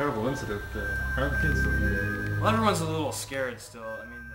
terrible incident. Uh, how the kids? Well, everyone's a little scared still. I mean.